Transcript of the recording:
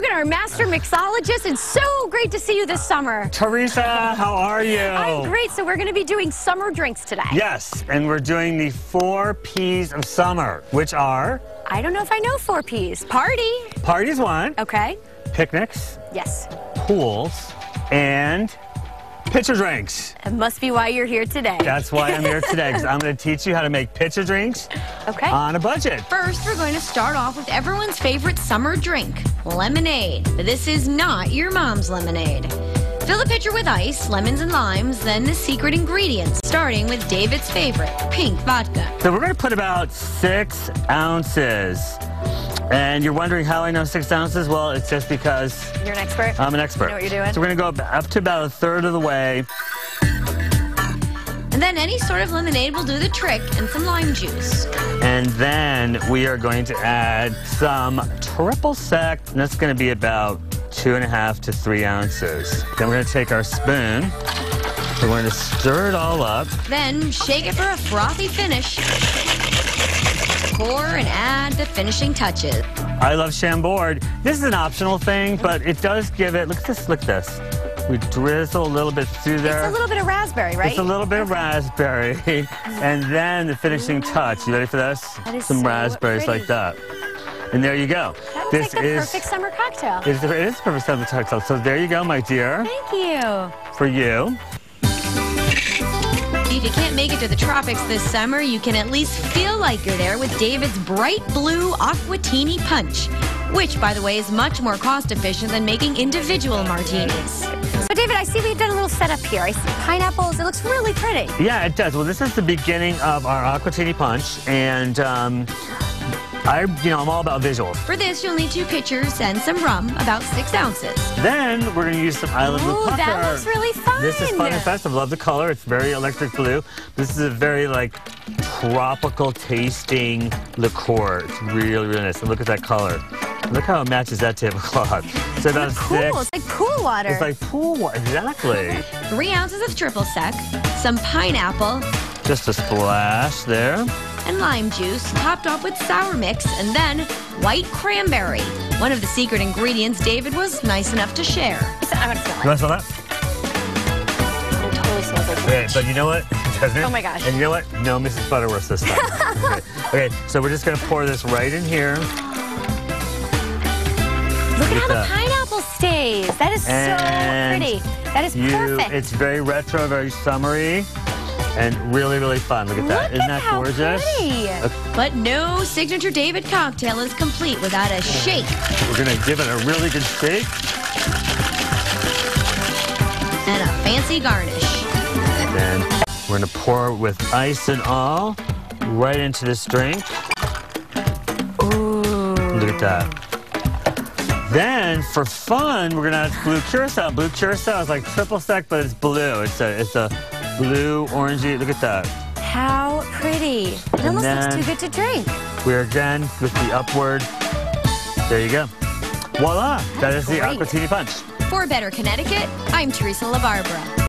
Brogan, our master mixologist, It's so great to see you this summer. Teresa, how are you? I'm great. So we're going to be doing summer drinks today. Yes, and we're doing the four P's of summer, which are I don't know if I know four P's. Party. parties one, Okay. picnics, Yes. pools, and pitcher drinks. That must be why you're here today. That's why I'm here today, because I'm going to teach you how to make pitcher drinks Okay. on a budget. First, we're going to start off with everyone's favorite summer drink, lemonade. But this is not your mom's lemonade. Fill the pitcher with ice, lemons, and limes, then the secret ingredients, starting with David's favorite, pink vodka. So we're going to put about six ounces. And you're wondering how I know six ounces? Well, it's just because You're an expert. I'm an expert. You know what you're doing? So we're going to go up- to about a third of the way. And then any sort of lemonade will do the trick, and some lime juice. And then we are going to add some triple sec. And that's going to be about two and a half to three ounces. Then we're going to take our spoon. We're going to stir it all up. Then shake it for a frothy finish. Pour and add the finishing touches. I love Chambord. This is an optional thing, but it does give it, look at this, look at this. We drizzle a little bit through there. It's a little bit of raspberry, right? It's a little bit of raspberry. and then the finishing touch. You ready for this? That is Some so raspberries pretty. like that. And there you go. That looks this like the is perfect summer cocktail. It is, it is perfect summer cocktail. So there you go, my dear, Thank you. for you. If you can't make it to the tropics this summer, you can at least feel like you're there with David's bright blue Aquatini Punch, which, by the way, is much more cost efficient than making individual martinis. So, David, I see we've done a little setup here. I see pineapples. It looks really pretty. Yeah, it does. Well, this is the beginning of our Aquatini Punch, and um, I, you know, I'm all about visuals. For this, you'll need two pitchers and some rum, about six ounces. Then we're going to use some Island Blue Ooh, Pucker. that looks really fun. This is fun and festive. Love the color. It's very electric blue. This is a very like tropical tasting liqueur. It's really, really nice. And look at that color. Look how it matches that tablecloth. So about Cool. six. It's like pool water. It's like pool water. Exactly. Three ounces of triple sec, some pineapple, Just a splash there. And lime juice, topped off with sour mix, and then white cranberry. One of the secret ingredients David was nice enough to share. I want to smell You it. want some of that? It totally smells like Okay, ranch. but you know what? Oh my gosh. And you know what? No Mrs. Butterworth this time. okay. okay, so we're just gonna pour this right in here. Look at how the pineapple stays. That is And so pretty. That is You, perfect. it's very retro, very summery, and really, really fun. Look at that. Look Isn't at that gorgeous? Okay, uh, But no signature David cocktail is complete without a shake we're gonna give it a really good shake. and a fancy garnish. And then we're gonna pour with ice and all right into this drink. Ooh. Look at that. Then for fun, we're gonna add blue curacao. Blue curacao is like triple sec, but it's blue. It's a it's a blue orangey. Look at that. How pretty. It And almost looks too good to drink. We're again with the upward. There you go. Voila! That is the great. Aquatini Punch. For Better Connecticut, I'm Teresa LaBarbera.